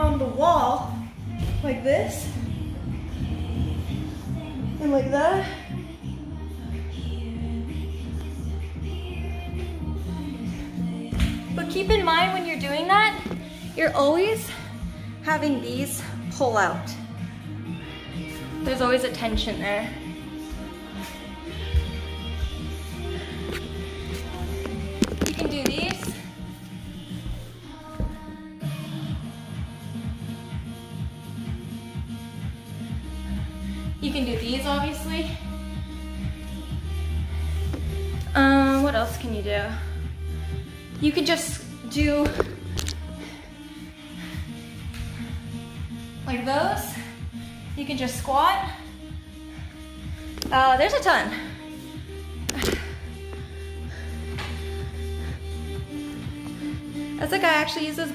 on the wall like this and like that. But keep in mind when you're doing that, you're always having these pull out. There's always a tension there. You can do these. You can do these, obviously. Um, what else can you do? You could just do like those. You can just squat. Uh, there's a ton. That's like I actually uses